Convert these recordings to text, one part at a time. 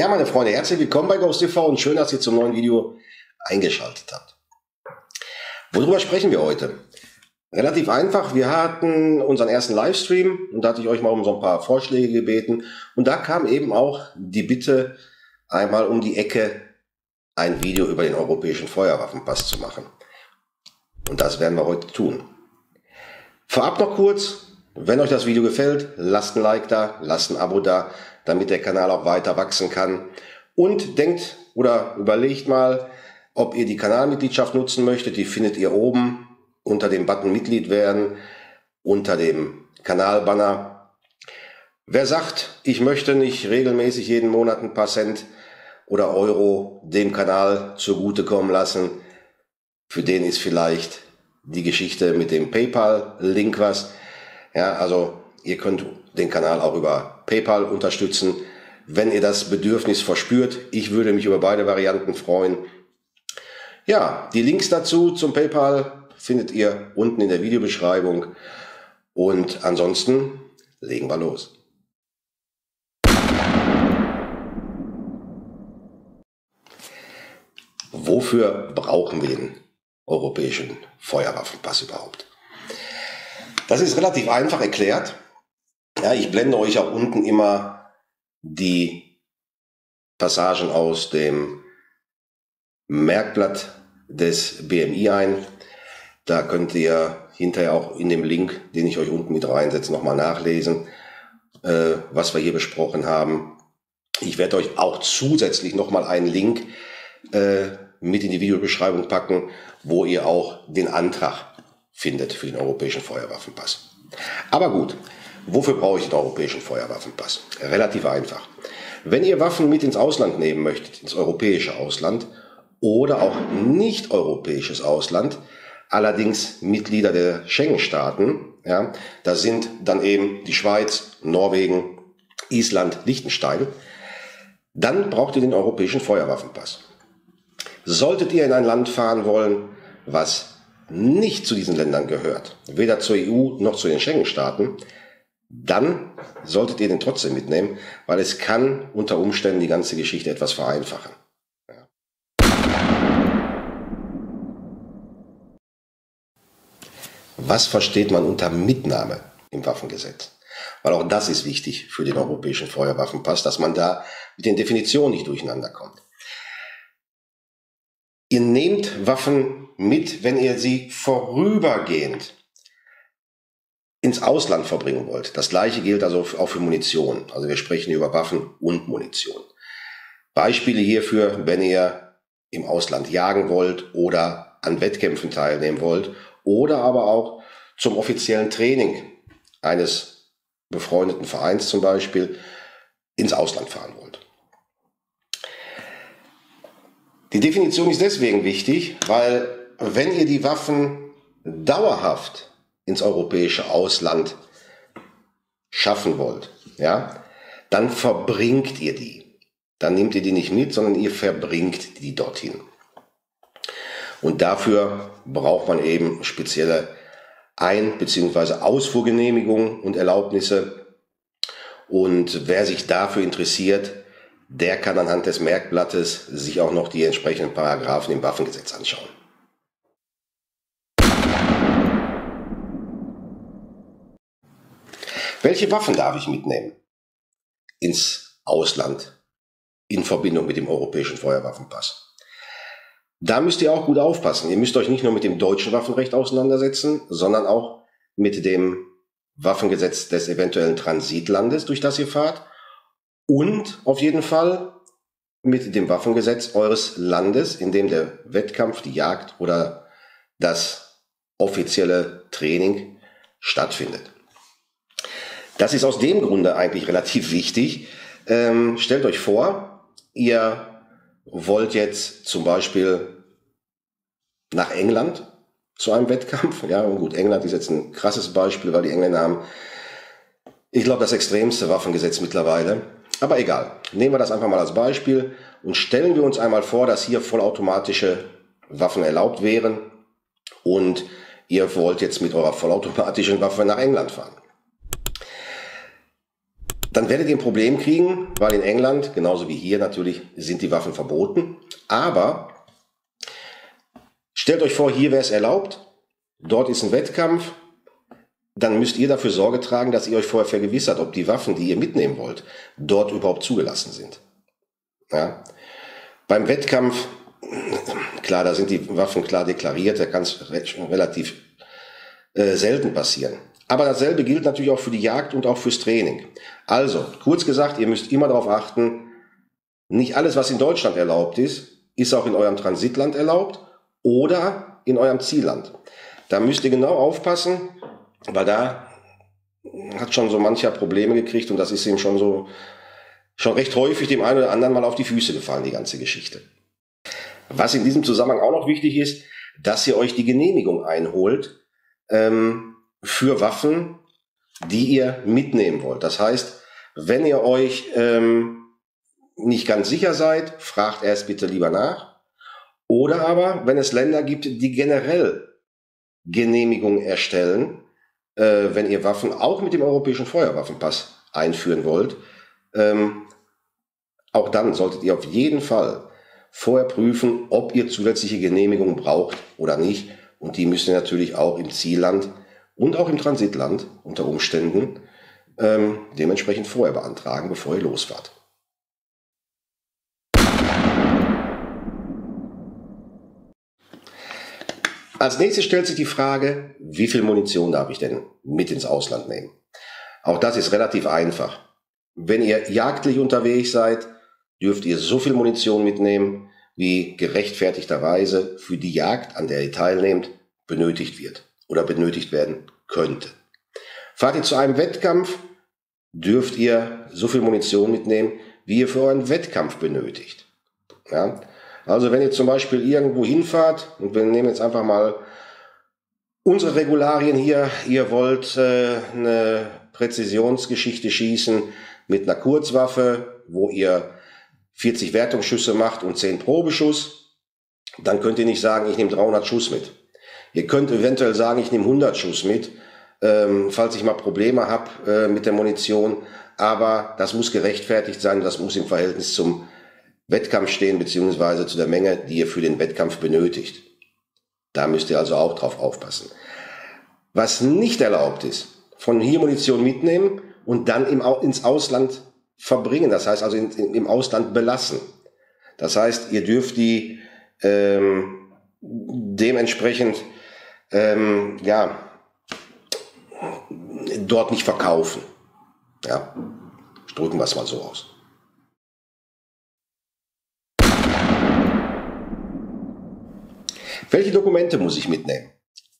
Ja, meine Freunde, herzlich willkommen bei Ghost TV und schön, dass ihr zum neuen Video eingeschaltet habt. Worüber sprechen wir heute? Relativ einfach, wir hatten unseren ersten Livestream und da hatte ich euch mal um so ein paar Vorschläge gebeten und da kam eben auch die Bitte, einmal um die Ecke ein Video über den europäischen Feuerwaffenpass zu machen. Und das werden wir heute tun. Vorab noch kurz, wenn euch das Video gefällt, lasst ein Like da, lasst ein Abo da, damit der Kanal auch weiter wachsen kann. Und denkt oder überlegt mal, ob ihr die Kanalmitgliedschaft nutzen möchtet. Die findet ihr oben unter dem Button Mitglied werden, unter dem Kanalbanner. Wer sagt, ich möchte nicht regelmäßig jeden Monat ein paar Cent oder Euro dem Kanal zugutekommen lassen, für den ist vielleicht die Geschichte mit dem PayPal-Link was. Ja, also ihr könnt den Kanal auch über PayPal unterstützen, wenn ihr das Bedürfnis verspürt. Ich würde mich über beide Varianten freuen. Ja, die Links dazu zum PayPal findet ihr unten in der Videobeschreibung. Und ansonsten legen wir los. Wofür brauchen wir den europäischen Feuerwaffenpass überhaupt? Das ist relativ einfach erklärt. Ja, ich blende euch auch unten immer die Passagen aus dem Merkblatt des BMI ein. Da könnt ihr hinterher auch in dem Link, den ich euch unten mit reinsetze, nochmal nachlesen, äh, was wir hier besprochen haben. Ich werde euch auch zusätzlich nochmal einen Link äh, mit in die Videobeschreibung packen, wo ihr auch den Antrag findet für den europäischen Feuerwaffenpass. Aber gut, wofür brauche ich den europäischen Feuerwaffenpass? Relativ einfach. Wenn ihr Waffen mit ins Ausland nehmen möchtet, ins europäische Ausland oder auch nicht europäisches Ausland, allerdings Mitglieder der Schengen-Staaten, ja, da sind dann eben die Schweiz, Norwegen, Island, Liechtenstein, dann braucht ihr den europäischen Feuerwaffenpass. Solltet ihr in ein Land fahren wollen, was nicht zu diesen Ländern gehört, weder zur EU noch zu den Schengen-Staaten, dann solltet ihr den trotzdem mitnehmen, weil es kann unter Umständen die ganze Geschichte etwas vereinfachen. Was versteht man unter Mitnahme im Waffengesetz? Weil auch das ist wichtig für den europäischen Feuerwaffenpass, dass man da mit den Definitionen nicht durcheinander kommt. Ihr nehmt Waffen mit, wenn ihr sie vorübergehend ins Ausland verbringen wollt. Das gleiche gilt also auch für Munition. Also wir sprechen über Waffen und Munition. Beispiele hierfür, wenn ihr im Ausland jagen wollt oder an Wettkämpfen teilnehmen wollt oder aber auch zum offiziellen Training eines befreundeten Vereins zum Beispiel ins Ausland fahren wollt. Die Definition ist deswegen wichtig, weil wenn ihr die Waffen dauerhaft ins europäische Ausland schaffen wollt, ja, dann verbringt ihr die. Dann nehmt ihr die nicht mit, sondern ihr verbringt die dorthin. Und dafür braucht man eben spezielle Ein- bzw. Ausfuhrgenehmigungen und Erlaubnisse. Und wer sich dafür interessiert, der kann anhand des Merkblattes sich auch noch die entsprechenden Paragraphen im Waffengesetz anschauen. Welche Waffen darf ich mitnehmen ins Ausland in Verbindung mit dem europäischen Feuerwaffenpass? Da müsst ihr auch gut aufpassen. Ihr müsst euch nicht nur mit dem deutschen Waffenrecht auseinandersetzen, sondern auch mit dem Waffengesetz des eventuellen Transitlandes, durch das ihr fahrt und auf jeden Fall mit dem Waffengesetz eures Landes, in dem der Wettkampf, die Jagd oder das offizielle Training stattfindet. Das ist aus dem Grunde eigentlich relativ wichtig. Ähm, stellt euch vor, ihr wollt jetzt zum Beispiel nach England zu einem Wettkampf. Ja, und gut, England ist jetzt ein krasses Beispiel, weil die Engländer haben, ich glaube, das extremste Waffengesetz mittlerweile. Aber egal, nehmen wir das einfach mal als Beispiel und stellen wir uns einmal vor, dass hier vollautomatische Waffen erlaubt wären und ihr wollt jetzt mit eurer vollautomatischen Waffe nach England fahren. Dann werdet ihr ein Problem kriegen, weil in England, genauso wie hier natürlich, sind die Waffen verboten. Aber stellt euch vor, hier wäre es erlaubt, dort ist ein Wettkampf, dann müsst ihr dafür Sorge tragen, dass ihr euch vorher vergewissert, ob die Waffen, die ihr mitnehmen wollt, dort überhaupt zugelassen sind. Ja? Beim Wettkampf, klar, da sind die Waffen klar deklariert, da kann es relativ äh, selten passieren. Aber dasselbe gilt natürlich auch für die Jagd und auch fürs Training. Also, kurz gesagt, ihr müsst immer darauf achten, nicht alles, was in Deutschland erlaubt ist, ist auch in eurem Transitland erlaubt oder in eurem Zielland. Da müsst ihr genau aufpassen, weil da hat schon so mancher Probleme gekriegt und das ist ihm schon so, schon recht häufig dem einen oder anderen mal auf die Füße gefallen, die ganze Geschichte. Was in diesem Zusammenhang auch noch wichtig ist, dass ihr euch die Genehmigung einholt, ähm, für Waffen, die ihr mitnehmen wollt. Das heißt, wenn ihr euch ähm, nicht ganz sicher seid, fragt erst bitte lieber nach. Oder aber, wenn es Länder gibt, die generell Genehmigungen erstellen, äh, wenn ihr Waffen auch mit dem europäischen Feuerwaffenpass einführen wollt, ähm, auch dann solltet ihr auf jeden Fall vorher prüfen, ob ihr zusätzliche Genehmigungen braucht oder nicht. Und die müsst ihr natürlich auch im Zielland und auch im Transitland unter Umständen ähm, dementsprechend vorher beantragen, bevor ihr losfahrt. Als nächstes stellt sich die Frage, wie viel Munition darf ich denn mit ins Ausland nehmen? Auch das ist relativ einfach. Wenn ihr jagdlich unterwegs seid, dürft ihr so viel Munition mitnehmen, wie gerechtfertigterweise für die Jagd, an der ihr teilnehmt, benötigt wird oder benötigt werden könnte. Fahrt ihr zu einem Wettkampf, dürft ihr so viel Munition mitnehmen, wie ihr für euren Wettkampf benötigt. Ja? Also wenn ihr zum Beispiel irgendwo hinfahrt, und wir nehmen jetzt einfach mal unsere Regularien hier, ihr wollt äh, eine Präzisionsgeschichte schießen mit einer Kurzwaffe, wo ihr 40 Wertungsschüsse macht und 10 Probeschuss, dann könnt ihr nicht sagen, ich nehme 300 Schuss mit. Ihr könnt eventuell sagen, ich nehme 100 Schuss mit, ähm, falls ich mal Probleme habe äh, mit der Munition. Aber das muss gerechtfertigt sein, das muss im Verhältnis zum Wettkampf stehen, beziehungsweise zu der Menge, die ihr für den Wettkampf benötigt. Da müsst ihr also auch drauf aufpassen. Was nicht erlaubt ist, von hier Munition mitnehmen und dann im, ins Ausland verbringen, das heißt also in, in, im Ausland belassen. Das heißt, ihr dürft die ähm, dementsprechend ähm, ja, dort nicht verkaufen. Ja, drücken wir es mal so aus. Welche Dokumente muss ich mitnehmen?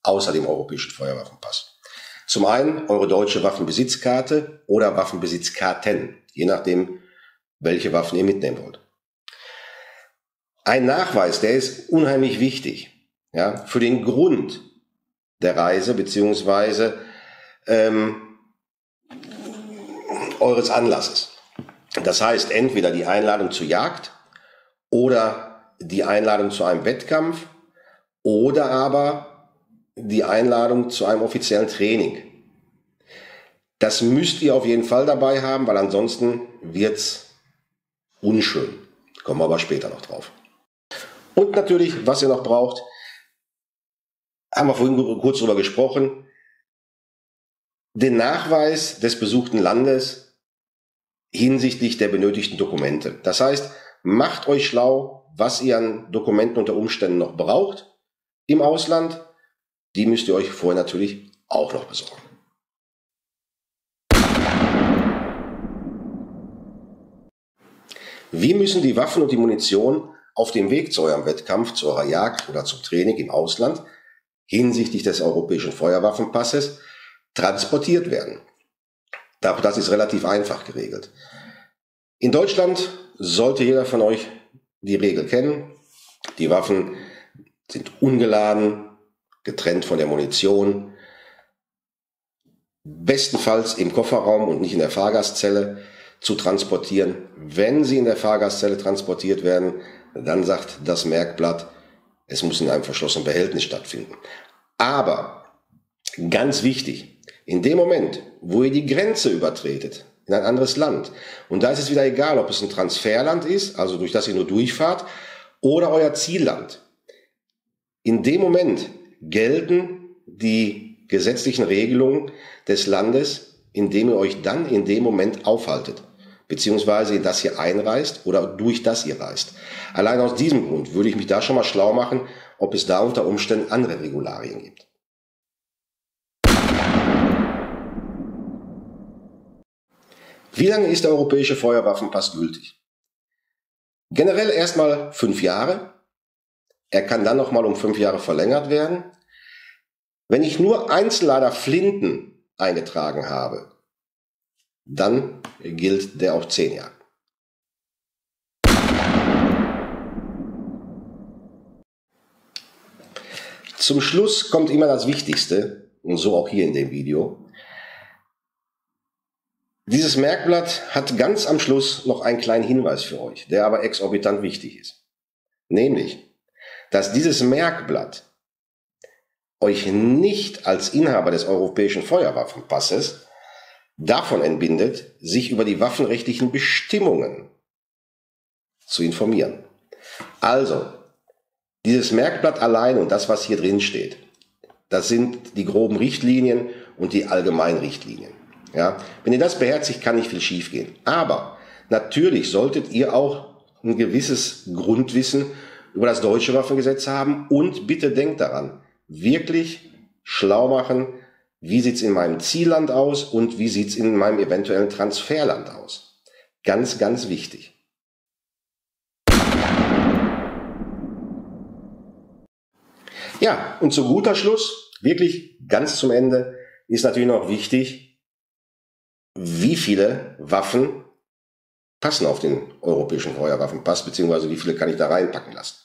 Außer dem europäischen Feuerwaffenpass. Zum einen eure deutsche Waffenbesitzkarte oder Waffenbesitzkarten, je nachdem, welche Waffen ihr mitnehmen wollt. Ein Nachweis, der ist unheimlich wichtig, ja, für den Grund, der Reise beziehungsweise ähm, eures Anlasses. Das heißt entweder die Einladung zur Jagd oder die Einladung zu einem Wettkampf oder aber die Einladung zu einem offiziellen Training. Das müsst ihr auf jeden Fall dabei haben, weil ansonsten wird's unschön. Kommen wir aber später noch drauf. Und natürlich, was ihr noch braucht, haben wir vorhin kurz drüber gesprochen, den Nachweis des besuchten Landes hinsichtlich der benötigten Dokumente. Das heißt, macht euch schlau, was ihr an Dokumenten unter Umständen noch braucht im Ausland. Die müsst ihr euch vorher natürlich auch noch besorgen. Wie müssen die Waffen und die Munition auf dem Weg zu eurem Wettkampf, zu eurer Jagd oder zum Training im Ausland hinsichtlich des europäischen Feuerwaffenpasses transportiert werden. Das ist relativ einfach geregelt. In Deutschland sollte jeder von euch die Regel kennen. Die Waffen sind ungeladen, getrennt von der Munition, bestenfalls im Kofferraum und nicht in der Fahrgastzelle zu transportieren. Wenn sie in der Fahrgastzelle transportiert werden, dann sagt das Merkblatt, es muss in einem verschlossenen Behältnis stattfinden. Aber ganz wichtig, in dem Moment, wo ihr die Grenze übertretet, in ein anderes Land. Und da ist es wieder egal, ob es ein Transferland ist, also durch das ihr nur durchfahrt, oder euer Zielland. In dem Moment gelten die gesetzlichen Regelungen des Landes, in dem ihr euch dann in dem Moment aufhaltet, beziehungsweise in das ihr einreist oder durch das ihr reist. Allein aus diesem Grund würde ich mich da schon mal schlau machen, ob es da unter Umständen andere Regularien gibt. Wie lange ist der europäische Feuerwaffenpass gültig? Generell erstmal fünf Jahre. Er kann dann nochmal um fünf Jahre verlängert werden. Wenn ich nur Einzellader Flinten eingetragen habe, dann gilt der auch zehn Jahre. Zum Schluss kommt immer das Wichtigste, und so auch hier in dem Video. Dieses Merkblatt hat ganz am Schluss noch einen kleinen Hinweis für euch, der aber exorbitant wichtig ist. Nämlich, dass dieses Merkblatt euch nicht als Inhaber des europäischen Feuerwaffenpasses davon entbindet, sich über die waffenrechtlichen Bestimmungen zu informieren. Also, dieses Merkblatt allein und das, was hier drin steht, das sind die groben Richtlinien und die allgemeinen Richtlinien. Ja, wenn ihr das beherzigt, kann nicht viel schiefgehen. Aber natürlich solltet ihr auch ein gewisses Grundwissen über das deutsche Waffengesetz haben und bitte denkt daran, wirklich schlau machen, wie sieht's in meinem Zielland aus und wie sieht's in meinem eventuellen Transferland aus. Ganz, ganz wichtig. Ja, und zu guter Schluss, wirklich ganz zum Ende, ist natürlich noch wichtig, wie viele Waffen passen auf den europäischen Feuerwaffenpass, beziehungsweise wie viele kann ich da reinpacken lassen.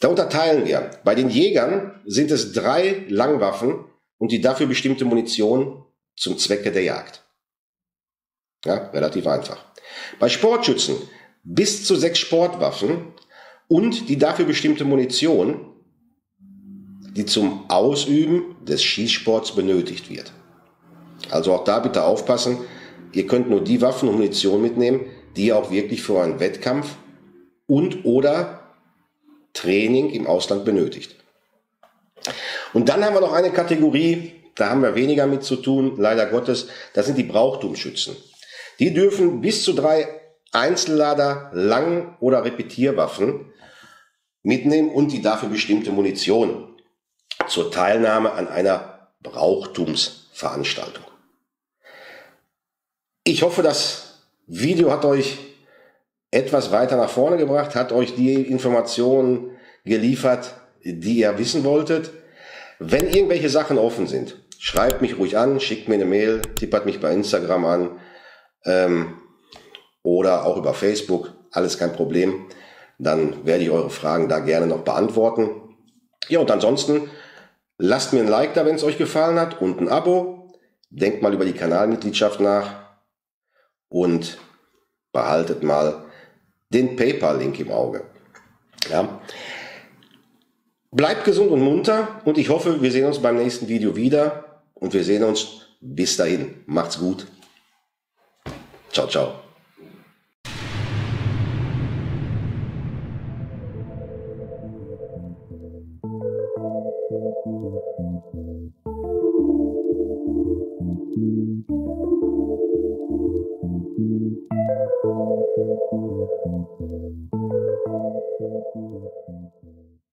Da unterteilen wir. Bei den Jägern sind es drei Langwaffen und die dafür bestimmte Munition zum Zwecke der Jagd. Ja, relativ einfach. Bei Sportschützen bis zu sechs Sportwaffen und die dafür bestimmte Munition, die zum Ausüben des Schießsports benötigt wird. Also auch da bitte aufpassen. Ihr könnt nur die Waffen und Munition mitnehmen, die ihr auch wirklich für einen Wettkampf und oder Training im Ausland benötigt. Und dann haben wir noch eine Kategorie, da haben wir weniger mit zu tun, leider Gottes, das sind die Brauchtumschützen. Die dürfen bis zu drei Einzellader Lang- oder Repetierwaffen mitnehmen und die dafür bestimmte Munition zur Teilnahme an einer Brauchtumsveranstaltung. Ich hoffe, das Video hat euch etwas weiter nach vorne gebracht, hat euch die Informationen geliefert, die ihr wissen wolltet. Wenn irgendwelche Sachen offen sind, schreibt mich ruhig an, schickt mir eine Mail, tippert mich bei Instagram an ähm, oder auch über Facebook, alles kein Problem. Dann werde ich eure Fragen da gerne noch beantworten. Ja, und ansonsten lasst mir ein Like da, wenn es euch gefallen hat und ein Abo. Denkt mal über die Kanalmitgliedschaft nach und behaltet mal den PayPal-Link im Auge. Ja. Bleibt gesund und munter und ich hoffe, wir sehen uns beim nächsten Video wieder und wir sehen uns bis dahin. Macht's gut. Ciao, ciao.